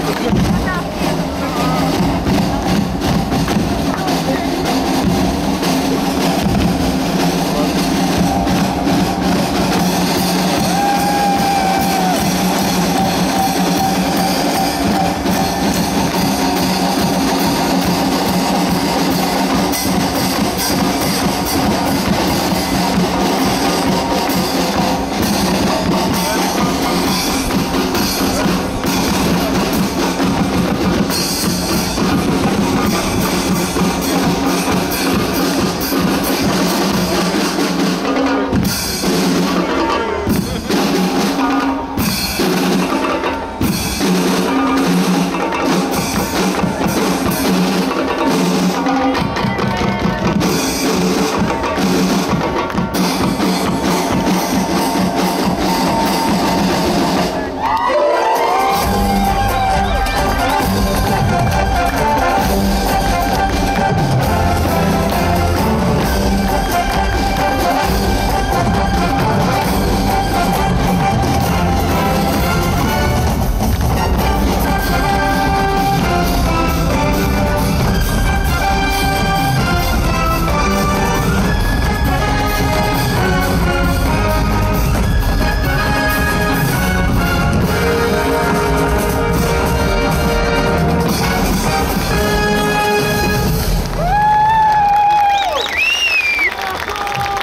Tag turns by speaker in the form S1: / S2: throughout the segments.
S1: quick. quick.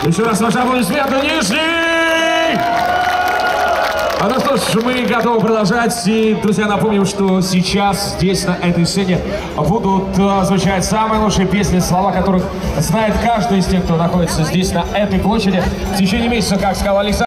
S1: Еще раз ваши аплодисменты, Нижний! А ну что ж, мы готовы продолжать. И, друзья, напомним, что сейчас здесь, на этой сцене, будут э, звучать самые лучшие песни, слова которых знает каждый из тех, кто находится здесь, на этой площади. В течение месяца, как сказал Александр.